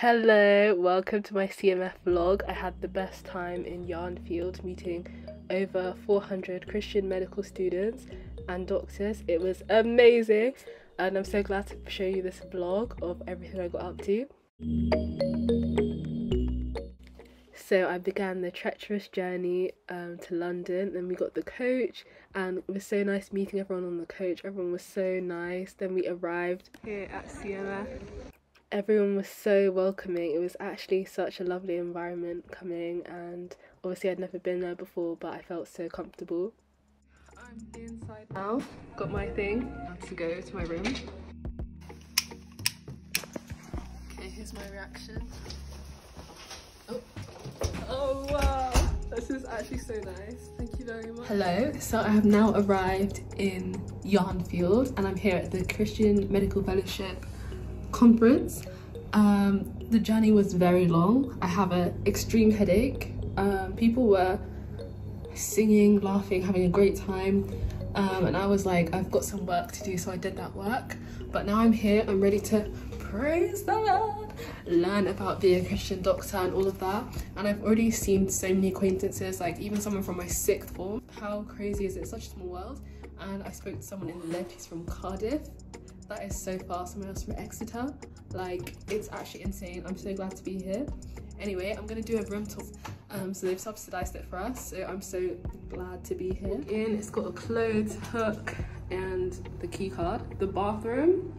Hello, welcome to my CMF vlog. I had the best time in Yarnfield meeting over 400 Christian medical students and doctors. It was amazing, and I'm so glad to show you this vlog of everything I got up to. So I began the treacherous journey um, to London. Then we got the coach, and it was so nice meeting everyone on the coach. Everyone was so nice. Then we arrived here at CMF everyone was so welcoming. It was actually such a lovely environment coming, and obviously, I'd never been there before, but I felt so comfortable. I'm inside now, got my thing. I to go to my room. Okay, here's my reaction. Oh, oh wow, this is actually so nice. Thank you very much. Hello, so I have now arrived in Yarnfield, and I'm here at the Christian Medical Fellowship conference. Um, the journey was very long. I have an extreme headache. Um, people were singing, laughing, having a great time. Um, and I was like, I've got some work to do, so I did that work. But now I'm here, I'm ready to praise the Lord, learn about being a Christian doctor and all of that. And I've already seen so many acquaintances, like even someone from my sixth form. How crazy is it? Such a small world. And I spoke to someone in the lift, he's from Cardiff that is so far someone else from exeter. Like it's actually insane. I'm so glad to be here. Anyway i'm gonna do a room tour. Um, so they've subsidized it for us so i'm so glad to be here. In. It's got a clothes hook and the key card. The bathroom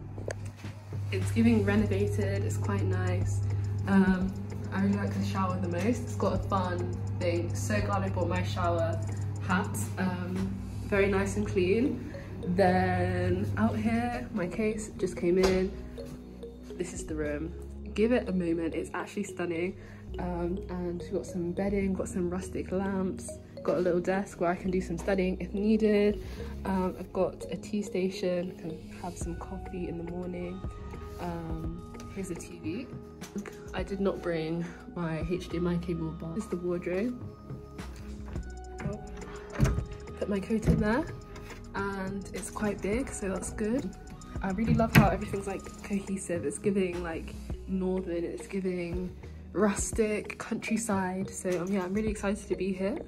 it's giving renovated. It's quite nice. Um, i really like the shower the most. It's got a fun thing. So glad i bought my shower hat. Um, very nice and clean then out here, my case just came in. This is the room. Give it a moment, it's actually stunning. Um, and we've got some bedding, got some rustic lamps, got a little desk where I can do some studying if needed. Um, I've got a tea station, can have some coffee in the morning. Um, here's a TV. I did not bring my HDMI cable, but this is the wardrobe. Put my coat in there and it's quite big so that's good. I really love how everything's like cohesive. It's giving like northern it's giving rustic countryside. So um, yeah i'm really excited to be here.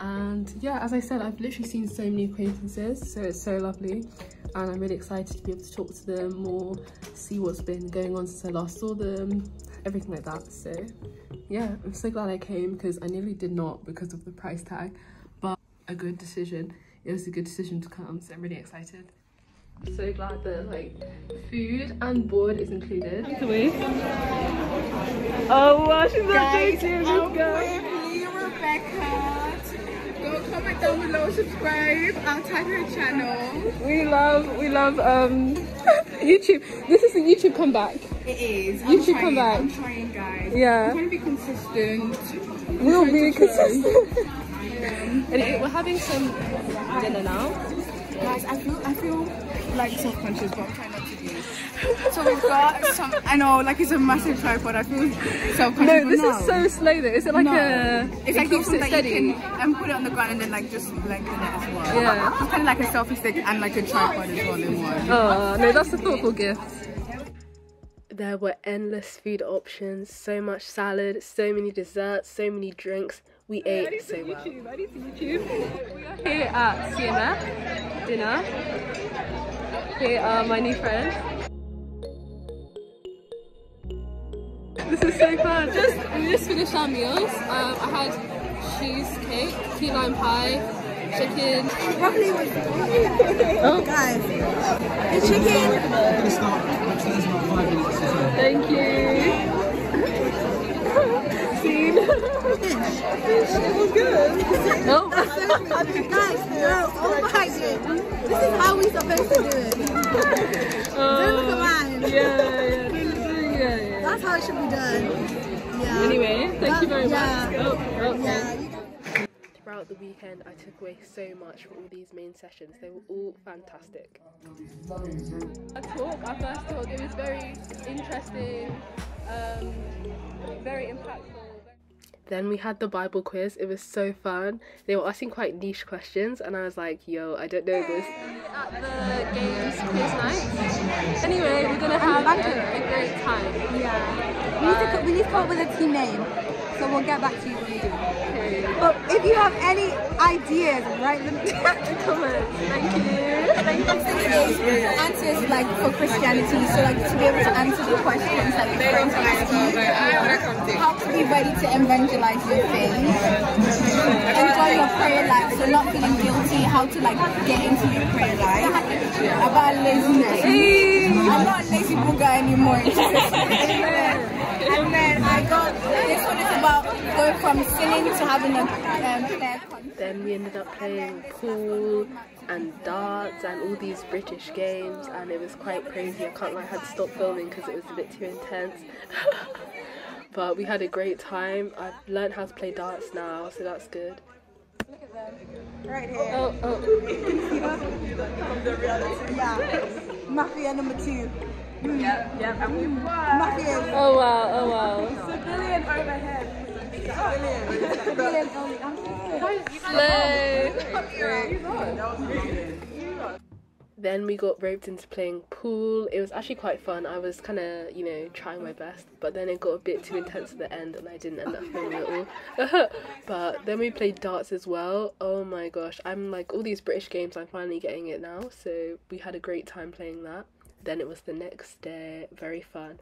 And yeah as i said i've literally seen so many acquaintances so it's so lovely. And i'm really excited to be able to talk to them more see what's been going on since i last saw them everything like that. So yeah i'm so glad i came because i nearly did not because of the price tag but a good decision it was a good decision to come so i'm really excited. So glad that like food and board is included. Oh wow she's not let's go. rebecca. Go comment down below subscribe. I'll tag her channel. We love we love um youtube. This is a youtube comeback. It is. I'm youtube comeback. I'm trying guys. Yeah. I'm trying to be consistent. We'll be consistent. Anyway, we're having some dinner now. Guys, I feel I feel like self-conscious, but I'm trying not to be. So we've got some. I know, like it's a massive tripod. I feel self-conscious. No, this no. is so slow though. Is it like no. a? It's it like keeps it steady. You can, and put it on the ground and then like just lengthen it as well. Yeah. It's kind of like a selfie stick and like a tripod as well in one. Oh no, that's a thoughtful gift there were endless food options, so much salad, so many desserts, so many drinks. We ate I need so well. Need to YouTube. we are here at CMF dinner. Here are my new friends. This is so fun. Just we just finished our meals. Um, I had cheesecake, key lime pie, chicken. Broccoli was Oh guys, the chicken. Thank you. good. No. guys, girl, oh my god. This is how we supposed to do it. Uh. Yeah, yeah. yeah, yeah. That's how it should be done. Yeah. Anyway, thank you very much. Oh, okay. Yeah. Throughout the weekend, I took away so much from all these main sessions. They were all fantastic. A talk, our first talk, it was very interesting, um, very impactful. Then we had the Bible quiz. It was so fun. They were asking quite niche questions, and I was like, yo, I don't know this. At the games quiz night. Anyway, we're gonna have a, a great time. Yeah. We need to we need to come up with a team name. So we'll get back to you when we do. But if you have any ideas, write them down in the comments. Thank you. Thank you. Answers like for Christianity, so like to be able to answer the questions that your friends ask you. How to be ready to evangelize your faith. Enjoy your prayer life, so not feeling guilty. How to like get into your prayer life. About laziness. I'm not a lazy booger anymore. And then I got this one is about going from singing to having a um. Then we ended up playing pool and darts and all these British games, and it was quite crazy. I can't lie, I had to stop filming because it was a bit too intense. but we had a great time. I've learned how to play darts now, so that's good. Look at them. Right here. Oh, oh. Yeah. Mafia number two. Yeah, yeah, and we mm. won. Mafia. Oh wow, oh wow. Civilian overhead. Civilian only. I'm Then we got roped into playing pool. It was actually quite fun. I was kind of, you know, trying my best, but then it got a bit too intense at the end and I didn't end up filming it all. but then we played darts as well. Oh my gosh, I'm like, all these British games, I'm finally getting it now. So we had a great time playing that. Then it was the next day, very fun.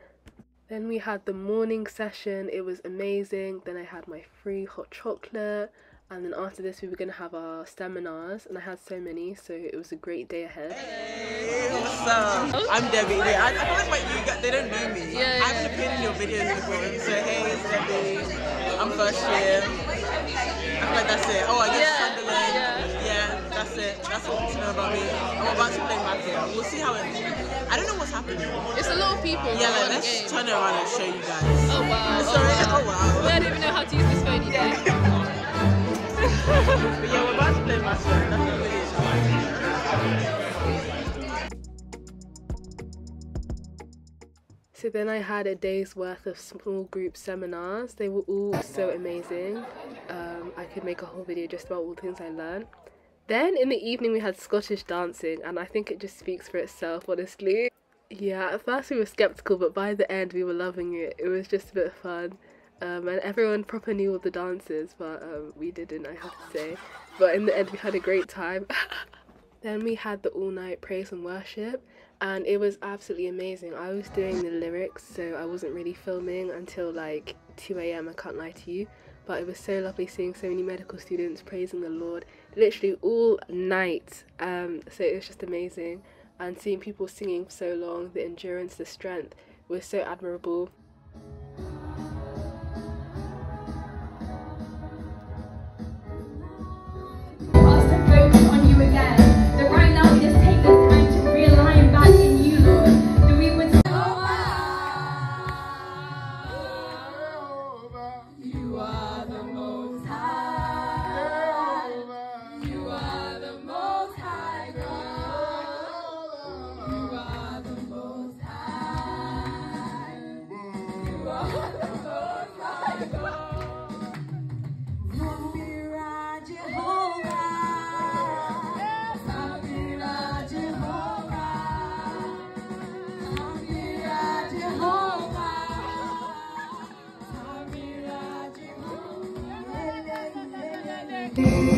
Then we had the morning session, it was amazing. Then I had my free hot chocolate, and then after this, we were going to have our seminars, and I had so many, so it was a great day ahead. Hey, what's up? I'm Debbie. Yeah, I, I feel like you got, they don't know me. Yeah, I haven't appeared in your videos before. So hey, it's Debbie. I'm first year. I feel like that's it. Oh, I guess Yeah, Sunderland. yeah. Yeah. that's it. That's what you should know about me. I'm about to play Mafia. We'll see how it. I don't know what's happening. It's a lot of people. Yeah, like let's turn around and show you guys. Oh wow. Sorry. Oh wow. Oh, I don't even know how to use this phone either. But yeah, we're about to play is. So then I had a day's worth of small group seminars. They were all so amazing. Um, I could make a whole video just about all the things I learned. Then in the evening we had Scottish dancing, and I think it just speaks for itself, honestly. Yeah, at first we were skeptical, but by the end we were loving it. It was just a bit of fun. Um, and everyone proper knew all the dances, but um, we didn't, I have to say. But in the end, we had a great time. then we had the all night praise and worship, and it was absolutely amazing. I was doing the lyrics, so I wasn't really filming until like 2 a.m. I can't lie to you. But it was so lovely seeing so many medical students praising the Lord literally all night. Um, so it was just amazing. And seeing people singing for so long, the endurance, the strength was so admirable. Again. Yeshua.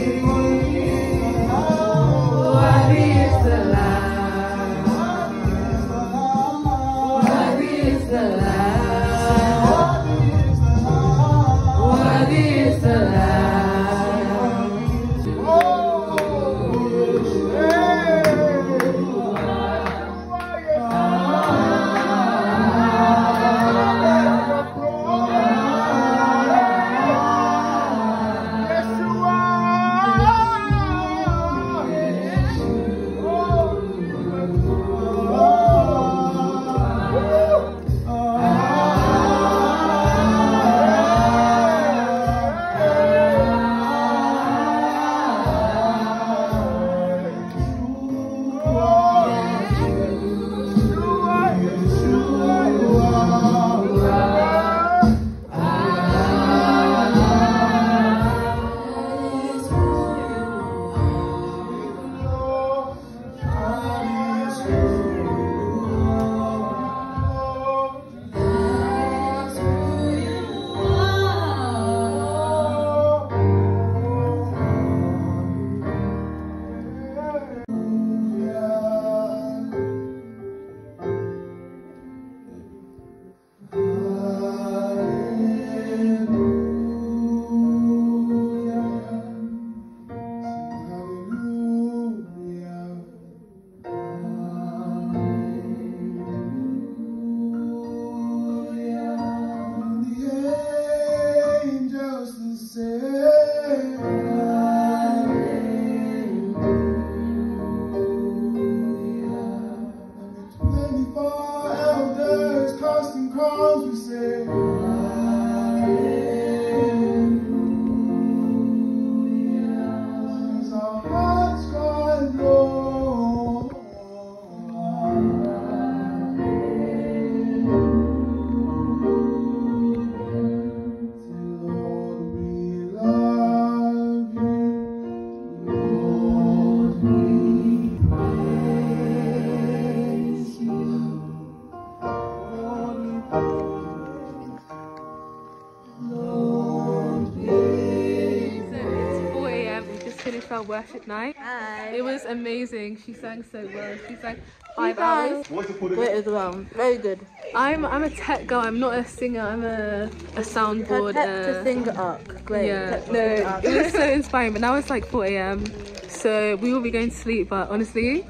Our worship night. Hi. It was amazing. She sang so well. She sang five hours. Great as well. Very good. I'm I'm a tech girl. I'm not a singer. I'm a a soundboard. to uh, sing up. Great. yeah, no, it was so inspiring. But now it's like 4 a.m. So we will be going to sleep. But honestly,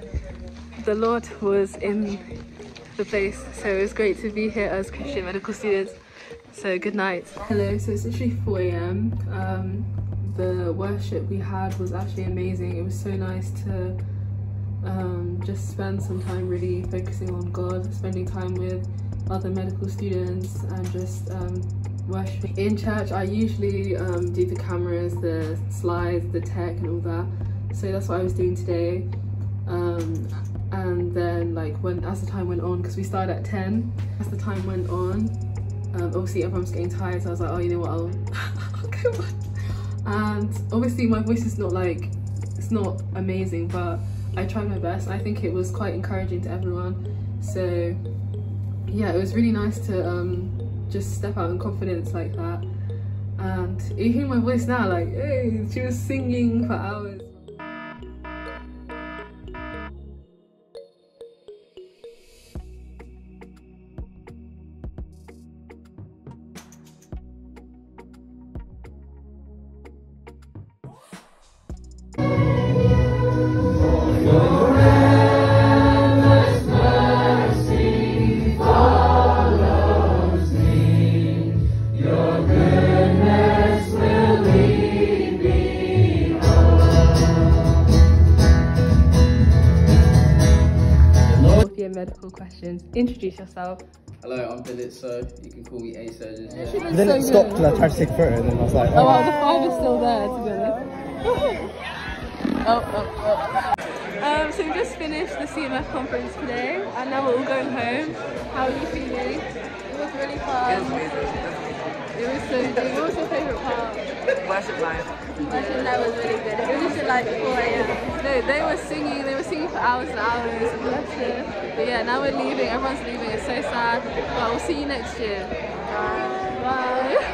the Lord was in the place. So it was great to be here as Christian medical students. So good night. Hello. So it's literally 4 a.m. Um, the worship we had was actually amazing. It was so nice to um, just spend some time really focusing on God, spending time with other medical students and just um, worshiping. In church, I usually um, do the cameras, the slides, the tech and all that. So that's what I was doing today. Um, and then like when as the time went on, because we started at 10, as the time went on, um, obviously everyone was getting tired, so I was like, oh, you know what, I'll, I'll go on. And obviously my voice is not like, it's not amazing, but I tried my best. I think it was quite encouraging to everyone. So yeah, it was really nice to um, just step out in confidence like that. And you hear my voice now, like, hey, she was singing for hours. Fourth medical questions. Introduce yourself. Hello, I'm Billet, so you can call me A Surgeon. Yeah. Then it stopped and I tried to take a photo and then I was like, Oh oh, well, the five is still there to be honest. oh, oh, oh. Um, so we just finished the CMF conference today, and now we're all going home. How are you feeling? It was really fun. It was so good. What was your favourite part? Worship life. Worship night was really good. It was just like 4 a.m. No, they were singing. They were singing for hours and hours. But yeah, now we're leaving. Everyone's leaving. It's so sad. But we'll see you next year. Bye. Bye.